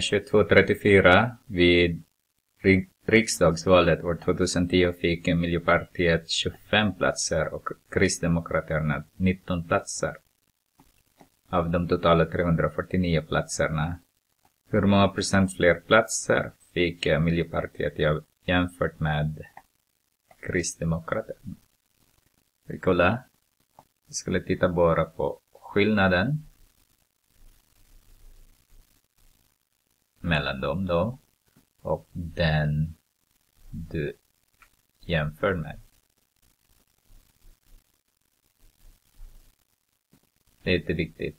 2234 vid riksdagsvalet år 2010 fick Miljöpartiet 25 platser och Kristdemokraterna 19 platser. Av de totala 349 platserna. Hur många procent fler platser fick Miljöpartiet jämfört med Kristdemokraterna? Vi kollar. Vi skulle titta bara på skillnaden mellan dem då och den du jämför med. Det är inte riktigt.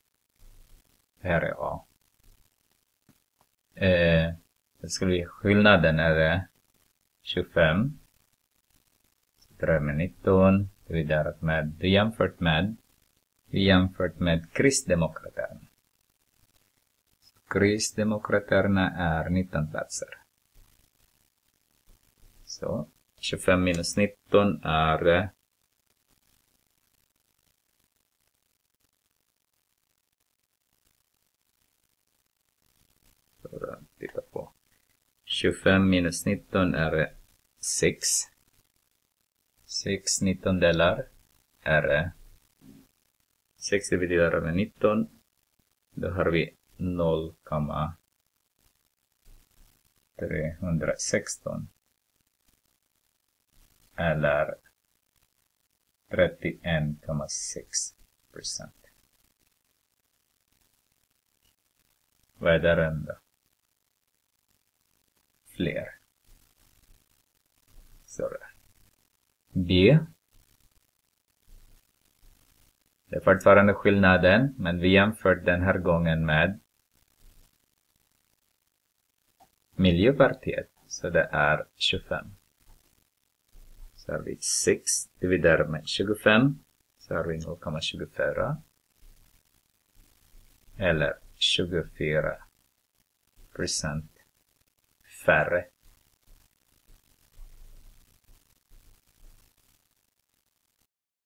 Här är A. Eh, det skulle bli skillnaden är det 25. Så med 19 dividerat med, jämfört med, jämfört med kristdemokrati. Kristdemokraterna är 19 platser. Så, 25 minus 19 är titta på. 25 minus 19 är 6. 6 19 delar är 6 dividerat med 19. Då har vi 0,316 eller 31,6 procent. Vad är det enda? Fler. Sorry. B det är fortfarande skillnaden, men vi jämför den här gången med Miljöpartiet. Så det är 25. Så har vi 6 dividerar med 25. Så har vi 0,24. Eller 24 procent färre